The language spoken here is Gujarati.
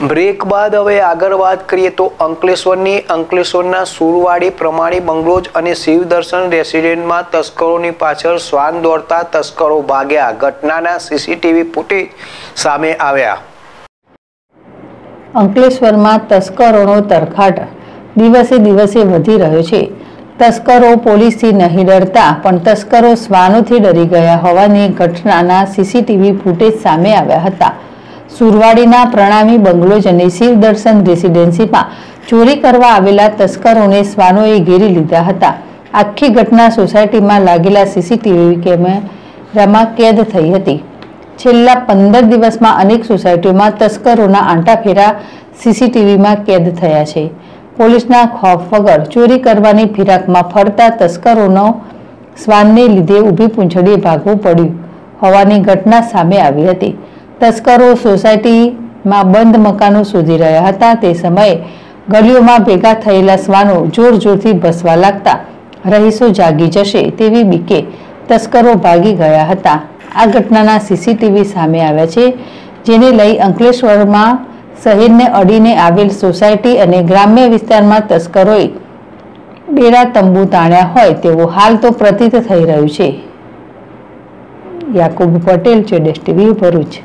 બ્રેક બાદ હવે આગળ વાત કરીએ તો અંકલેશ્વરની. અંકલેશ્વરના સુરવાડી પ્રમાણી બંગલોજ અને શિવદર્શન રેસિડેન્ટમાં તસ્કરોની પાછળ શ્વાન દોડતા તસ્કરો ભાગ્યા. ઘટનાના સીસીટીવી ફૂટેજ સામે આવ્યા. અંકલેશ્વરમાં તસ્કરોનો તરખાટ દિવસે દિવસે વધી રહ્યો છે. તસ્કરો પોલીસથી નહીં ડરતા, પણ તસ્કરો શ્વાનોથી ડરી ગયા હોવાની ઘટનાના સીસીટીવી ફૂટેજ સામે આવ્યા હતા. સુરવાડીના પ્રણામી બંગલોજ અને શિવદર્શન રેસિડેન્સીમાં ચોરી કરવા આવેલા તસ્કરોને શ્વાનોએ ઘેરી લીધા હતા. આખી ઘટના સોસાયટીમાં લાગેલા સીસીટીવી કેમેરામાં કેદ થઈ હતી. છેલ્લા પંદર દિવસમાં અનેક સોસાયટીઓમાં તસ્કરોના આંટાફેરા સીસીટીવીમાં કેદ થયા છે. પોલીસના ખોફ વગર ચોરી કરવાની ફિરાકમાં ફરતા તસ્કરોનો શ્વાનને લીધે ઊભી પૂંછડીએ ભાગવું પડ્યું હોવાની ઘટના સામે આવી હતી. તસ્કરો સોસાયટીમાં બંધ મકાનો શોધી રહ્યા હતા. તે સમયે ગલીઓમાં ભેગા થયેલા શ્વાનો જોર જોરથી ભસવા લાગતા રહીશો જાગી જશે તેવી બીકે તસ્કરો ભાગી ગયા હતા. આ ઘટનાના સીસીટીવી સામે આવ્યા છે, જેને લઈ અંકલેશ્વરમાં શહેરને અડીને આવેલ સોસાયટી અને ગ્રામ્ય વિસ્તારમાં તસ્કરોએ ડેરા તંબુ તાણ્યા હોય તેવું હાલ તો પ્રતીત થઈ રહ્યું છે. યાકુબ પટેલ છે ડેસ્ટીવી ભરૂચ.